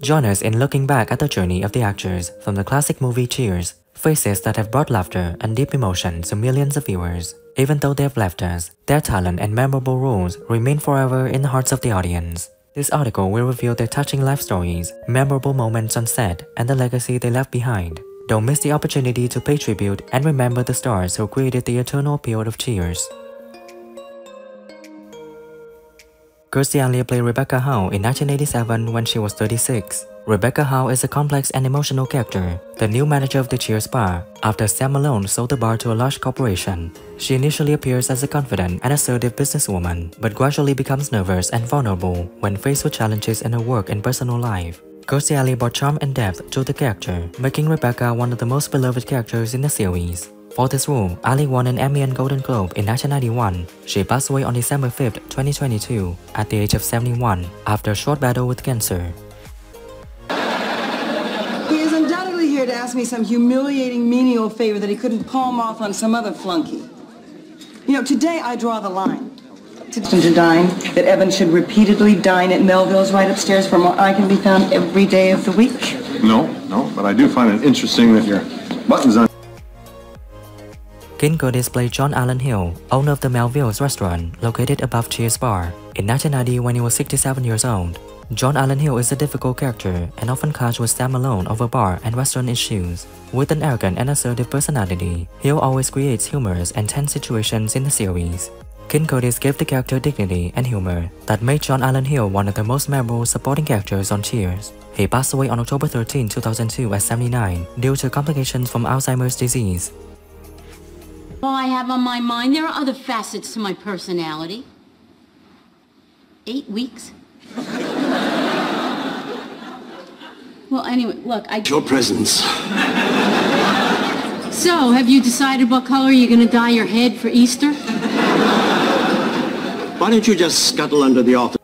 Join us in looking back at the journey of the actors from the classic movie Cheers, faces that have brought laughter and deep emotion to millions of viewers. Even though they have left us, their talent and memorable roles remain forever in the hearts of the audience. This article will reveal their touching life stories, memorable moments on set, and the legacy they left behind. Don't miss the opportunity to pay tribute and remember the stars who created the eternal appeal of Cheers. Kirstie Alley played Rebecca Howe in 1987 when she was 36. Rebecca Howe is a complex and emotional character, the new manager of the Cheers bar, after Sam Malone sold the bar to a large corporation. She initially appears as a confident and assertive businesswoman, but gradually becomes nervous and vulnerable when faced with challenges in her work and personal life. Kirstie Alley brought charm and depth to the character, making Rebecca one of the most beloved characters in the series. For this role, Alley won an Emmy and Golden Globe in 1991. She passed away on December 5, 2022, at the age of 71, after a short battle with cancer. He is undoubtedly here to ask me some humiliating menial favor that he couldn't palm off on some other flunky. You know, today I draw the line. To, to dine, that Evan should repeatedly dine at Melville's right upstairs from where I can be found every day of the week. No, no, but I do find it interesting that your buttons on Keene Curtis played John Allen Hill, owner of the Melville's restaurant located above Cheers Bar. In 1990 when he was 67 years old, John Allen Hill is a difficult character and often clashed with Sam Malone over bar and restaurant issues. With an arrogant and assertive personality, Hill always creates humorous and tense situations in the series. Keene Curtis gave the character dignity and humor that made John Allen Hill one of the most memorable supporting characters on Cheers. He passed away on October 13, 2002 at 79 due to complications from Alzheimer's disease. All I have on my mind, there are other facets to my personality. Eight weeks? well, anyway, look, I... Your presence. So, have you decided what color you're gonna dye your head for Easter? Why don't you just scuttle under the office?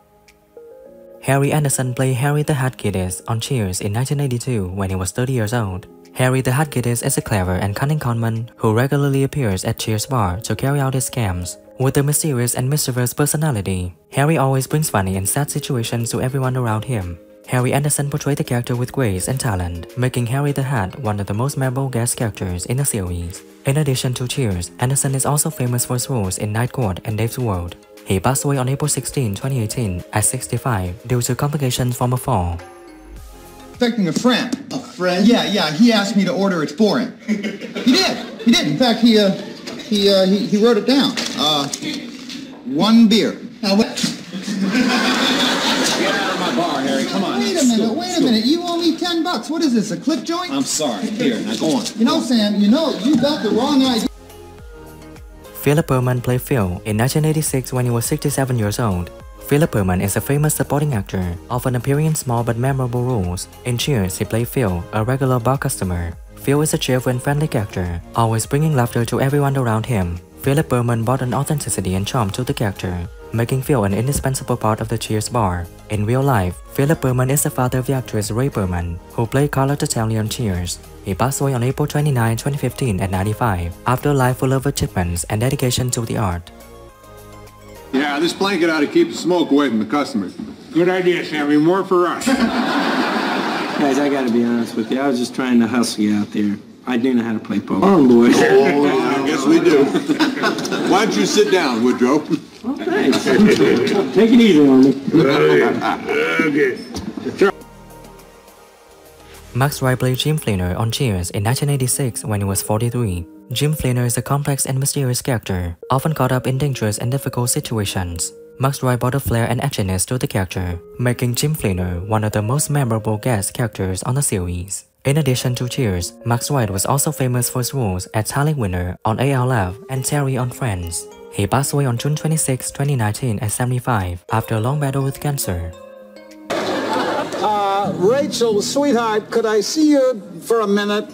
Harry Anderson played Harry the Hat Gittes on Cheers in 1982 when he was 30 years old. Harry the Gittes is a clever and cunning conman who regularly appears at Cheers Bar to carry out his scams. With a mysterious and mischievous personality, Harry always brings funny and sad situations to everyone around him. Harry Anderson portrayed the character with grace and talent, making Harry the Hat one of the most memorable guest characters in the series. In addition to Cheers, Anderson is also famous for his roles in Night Court and Dave's World. He passed away on April 16, 2018 at 65 due to complications from a fall. Expecting a friend. A friend? Yeah, yeah. He asked me to order it for him. he did. He did. In fact, he uh, he uh, he, he wrote it down. Uh, one beer. Now, what? Get out of my bar, Harry. Come on. Wait a minute. Wait a minute. You owe me ten bucks. What is this? A clip joint? I'm sorry. Here, now go on. You know, Sam. You know, you got the wrong idea. Philip Perlman played Phil in 1986 when he was 67 years old. Philip Perlman is a famous supporting actor, often appearing in small but memorable roles. In Cheers, he played Phil, a regular bar customer. Phil is a cheerful and friendly character, always bringing laughter to everyone around him. Philip Perlman brought an authenticity and charm to the character, making Phil an indispensable part of the Cheers bar. In real life, Philip Perlman is the father of the actress Rhea Perlman, who played Carla Tortelli on Cheers. He passed away on April 29, 2015 at 95, after a life full of achievements and dedication to the art. Yeah, this blanket ought to keep the smoke away from the customers. Good idea, Sammy. More for us. Guys, I gotta be honest with you. I was just trying to hustle you out there. I do know how to play poker. On, boys. Oh, oh I guess we do. Why don't you sit down, Woodrow? Well, thanks. Take it easy on me. okay. Max Wright played Jim Fleener on Cheers in 1986 when he was 43. Jim Fleener is a complex and mysterious character, often caught up in dangerous and difficult situations. Max Wright brought a flair and edginess to the character, making Jim Fleener one of the most memorable guest characters on the series. In addition to Cheers, Max Wright was also famous for his roles as Harley Winner on ALF and Terry on Friends. He passed away on June 26, 2019 at 75 after a long battle with cancer. Uh, Rachel, sweetheart, could I see you for a minute?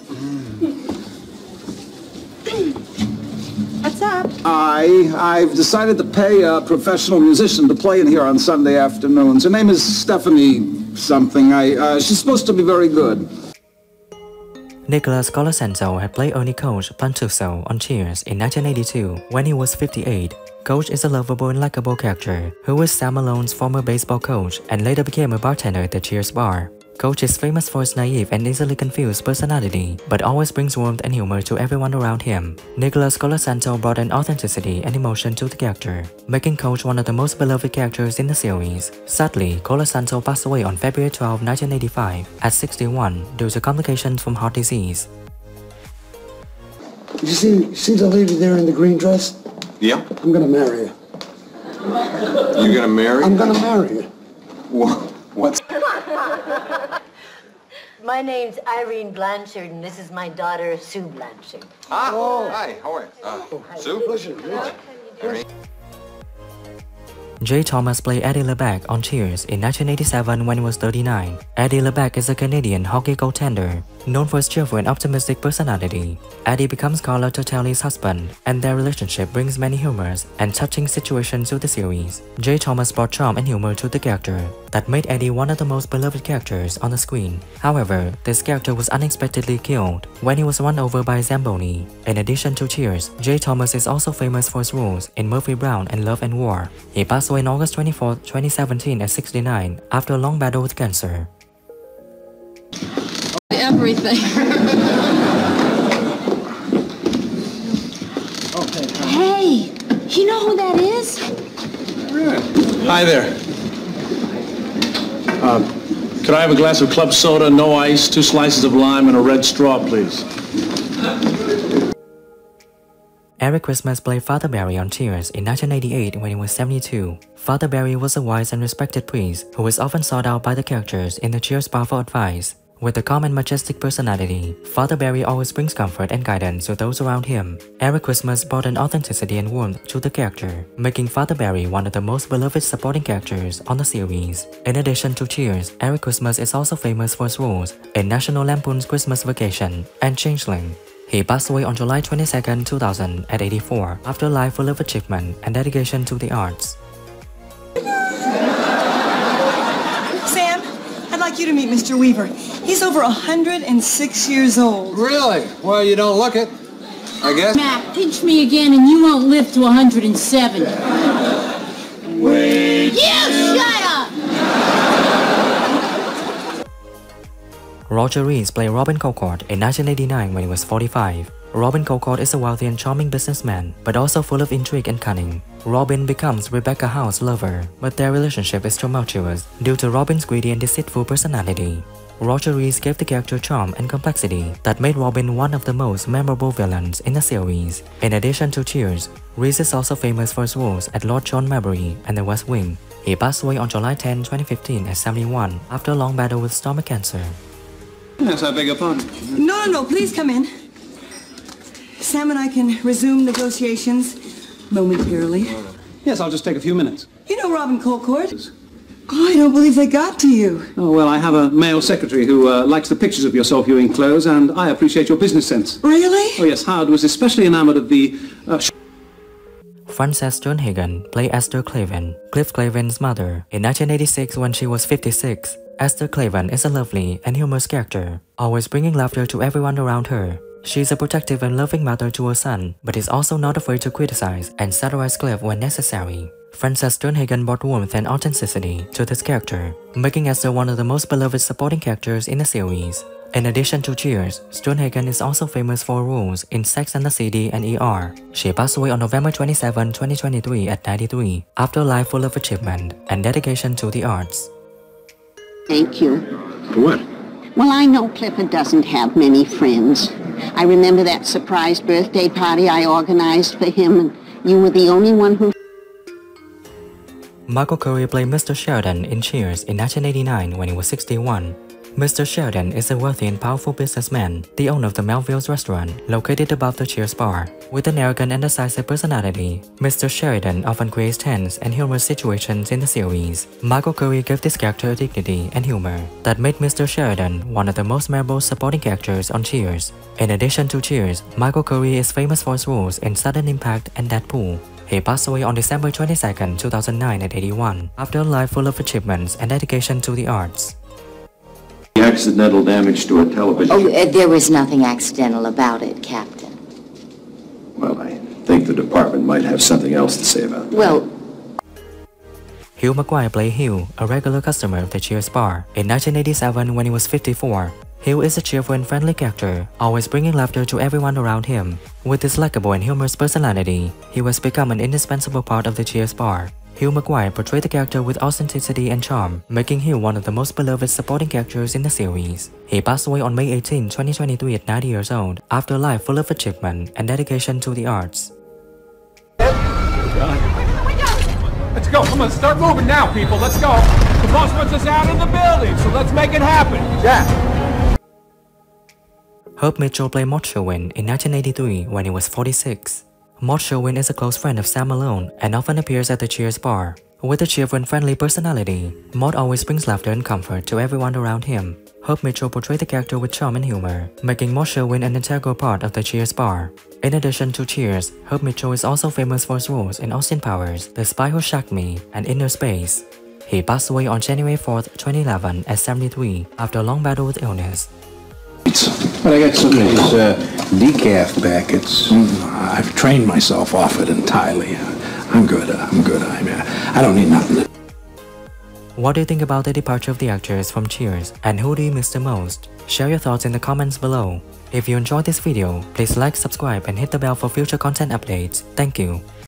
What's up? I, I've decided to pay a professional musician to play in here on Sunday afternoons. Her name is Stephanie something. I, uh, she's supposed to be very good. Nicholas Colasanto had played Ernie Coach Pantusso on Cheers in 1982 when he was 58. Coach is a lovable and likable character who was Sam Malone's former baseball coach and later became a bartender at the Cheers bar. Coach is famous for his naive and easily confused personality, but always brings warmth and humor to everyone around him. Nicholas Colasanto brought an authenticity and emotion to the character, making Coach one of the most beloved characters in the series. Sadly, Colasanto passed away on February 12, 1985, at 61 due to complications from heart disease. You see, see the lady there in the green dress? Yeah? I'm gonna marry her. You're gonna marry? I'm gonna marry her. What's... My name's Irene Blanchard, and this is my daughter, Sue Blanchard. Ah, hi, how are you? Uh, Sue? Pleasure. Irene? Jay Thomas played Eddie LeBec on Cheers in 1987 when he was 39. Eddie LeBec is a Canadian hockey goaltender, known for his cheerful and optimistic personality. Eddie becomes Carla Tortelli's husband, and their relationship brings many humorous and touching situations to the series. Jay Thomas brought charm and humor to the character that made Eddie one of the most beloved characters on the screen. However, this character was unexpectedly killed when he was run over by Zamboni. In addition to Cheers, Jay Thomas is also famous for his roles in Murphy Brown and Love and War. He passed away on August 24, 2017 at 69 after a long battle with cancer. Everything. hey, you know who that is? Hi there. Uh, could I have a glass of club soda, no ice, two slices of lime, and a red straw, please? Eric Christmas played Father Barry on Cheers in 1988 when he was 72. Father Barry was a wise and respected priest who was often sought out by the characters in the Cheers bar for advice. With a calm and majestic personality, Father Barry always brings comfort and guidance to those around him. Eric Christmas brought an authenticity and warmth to the character, making Father Barry one of the most beloved supporting characters on the series. In addition to Cheers, Eric Christmas is also famous for his roles in National Lampoon's Christmas Vacation and Changeling. He passed away on July 22, 2000 at 84 after a life full of achievement and dedication to the arts. You to meet Mr. Weaver. He's over 106 years old. Really? Well, you don't look it. I guess. Mac, pinch me again and you won't live to 107. Wait. You shut up! Roger Rees played Robin Colcord in 1989 when he was 45. Robin Colcord is a wealthy and charming businessman, but also full of intrigue and cunning. Robin becomes Rebecca Howe's lover, but their relationship is tumultuous due to Robin's greedy and deceitful personality. Roger Rees gave the character charm and complexity that made Robin one of the most memorable villains in the series. In addition to Cheers, Rees is also famous for his roles at Lord John Marbury and The West Wing. He passed away on July 10, 2015 at 71 after a long battle with stomach cancer. Yes, I beg your pardon. No, no, no, please come in. Sam and I can resume negotiations momentarily. Yes, I'll just take a few minutes. You know Robin Colcord? Oh, I don't believe they got to you. Oh, well, I have a male secretary who uh, likes the pictures of yourself you enclose, and I appreciate your business sense. Really? Oh, yes, Howard was especially enamored of the... Uh, sh- Frances Sternhagen played Esther Clavin, Cliff Clavin's mother, in 1986 when she was 56. Esther Clavin is a lovely and humorous character, always bringing laughter to everyone around her. She is a protective and loving mother to her son, but is also not afraid to criticize and satirize Cliff when necessary. Frances Sternhagen brought warmth and authenticity to this character, making Esther one of the most beloved supporting characters in the series. In addition to Cheers, Sternhagen is also famous for roles in Sex and the City and ER. She passed away on November 27, 2023 at 93, after a life full of achievement and dedication to the arts. Thank you. For what? Well, I know Clifford doesn't have many friends. I remember that surprise birthday party I organized for him, and you were the only one who... Michael Currie played Mr. Sheridan in Cheers in 1989 when he was 61. Mr. Sheridan is a wealthy and powerful businessman, the owner of the Melville's restaurant, located above the Cheers bar. With an arrogant and decisive personality, Mr. Sheridan often creates tense and humorous situations in the series. Michael Currie gave this character a dignity and humor that made Mr. Sheridan one of the most memorable supporting characters on Cheers. In addition to Cheers, Michael Currie is famous for his roles in Sudden Impact and Deadpool. He passed away on December 22, 2009 at 81, after a life full of achievements and dedication to the arts. Accidental damage to a television. Oh, uh, there was nothing accidental about it, Captain. Well, I think the department might have something else to say about that. Well, Hugh McGuire played Hugh, a regular customer of the Cheers bar, in 1987 when he was 54. Hugh is a cheerful and friendly character, always bringing laughter to everyone around him. With his likable and humorous personality, he has become an indispensable part of the Cheers bar. Hugh McGuire portrayed the character with authenticity and charm, making him one of the most beloved supporting characters in the series. He passed away on May 18, 2023 at 90 years old, after a life full of achievement and dedication to the arts. Let's go. Come on, start moving now, people. Let's go. The boss wants us out in the building, so let's make it happen. Jack. Herb Mitchell played Mort Sherwin in 1983 when he was 46. Mort Sherwin is a close friend of Sam Malone and often appears at the Cheers bar. With a cheerful and friendly personality, Mort always brings laughter and comfort to everyone around him. Herb Mitchell portrayed the character with charm and humor, making Mort Sherwin an integral part of the Cheers bar. In addition to Cheers, Herb Mitchell is also famous for his roles in Austin Powers, The Spy Who Shagged Me, and Inner Space. He passed away on January 4, 2011 at 73 after a long battle with illness. But I got some of these uh, decaf packets. Mm, I've trained myself off it entirely. I'm good. uh, I'm good. I mean, I don't need nothing. What do you think about the departure of the actors from Cheers and who do you miss the most? Share your thoughts in the comments below. If you enjoyed this video, please like, subscribe and hit the bell for future content updates. Thank you.